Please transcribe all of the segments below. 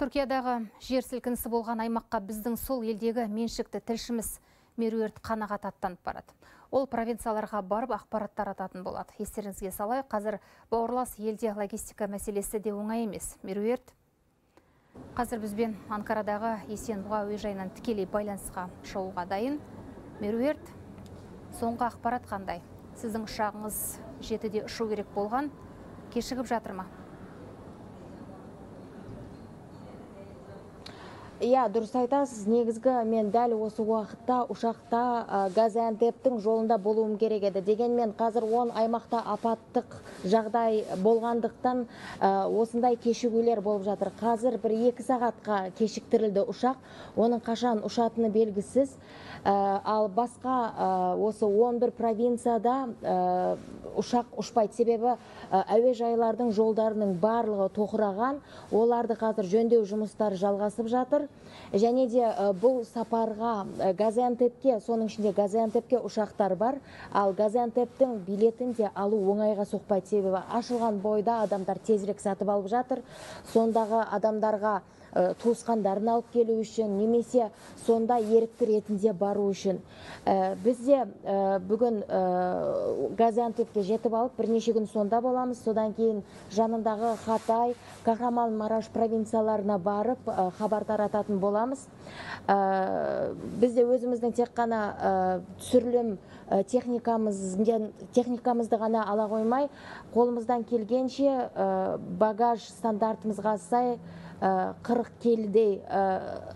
Түркиядағы жер сілкінісі болған аймаққа біздің сол елдегі меншікті тілшіміз меруерт қанағат аттанып барады. Ол провинцияларға барып ақпараттар ататын болады. Естеріңізге салайық, қазір бауырлас елде логистика мәселесі де оңай емес. Меруерт, қазір бізбен Анкарадағы Есенбұға әуежайынан тікелей байланысқа шығуға дайын. Меруерт, соңғы ақпарат қандай? Сіздің ұшағыңыз жетіде ұшу керек болған, кешігіп жатыр ма? Иә, дұрыс айтасыз. Негізгі мен дәл осы уақытта ұшақта Газиантептің жолында болуым керек еді. Дегенмен қазір он аймақта апаттық жағдай болғандықтан осындай кешігулер болып жатыр. Қазір бір екі сағатқа кешіктірілді ұшақ. Оның қашан ұшатыны белгісіз. Ал басқа осы 11 провинцияда ұшақ ұшпайды. Себебі әуежайлардың жолдарының барлығы тоқыраған. Оларды қазір жөндеу жұмыстары жалғасып жатыр және де бұл сапарға газиантепке соның ішінде газиантепке ұшақтар бар. Ал газиантептің билетін де алу оңайға соқпайды себебі ашылған бойда адамдар тезірек сатып алып жатыр. Сондағы адамдарға туысқандарын алып келу үшін немесе сонда ерікті ретінде бару үшін. Бізде бүгін газиантепке жетіп алып бірнеше күн сонда боламыз. Содан кейін жанындағы хатай kahraman мараш провинцияларына барып хабар тарататын боламыз. Бізде өзіміздің тек қана түсірілім техникамызды ғана ала қоймай қолымыздан келгенше багаж стандартымызға сай 40 келідей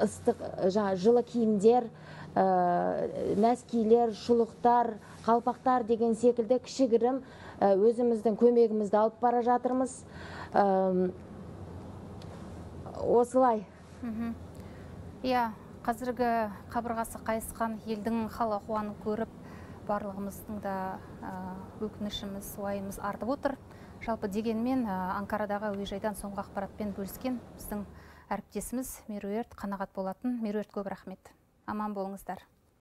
ыстық жылы киімдер нәскилер шұлықтар қалпақтар деген секілді кішігірім өзіміздің көмегімізді алып бара жатырмыз. Осылай. Иә қазіргі қабырғасы қайысқан елдің хал ахуалын көріп барлығымыздың да өкінішіміз уайымыз артып отыр. Жалпы дегенмен анкарадағы әуежайдан соңғы ақпаратпен бөліскен біздің әріптесіміз меруерт қанағат болатын. Меруерт көп рахмет. Аман болыңыздар.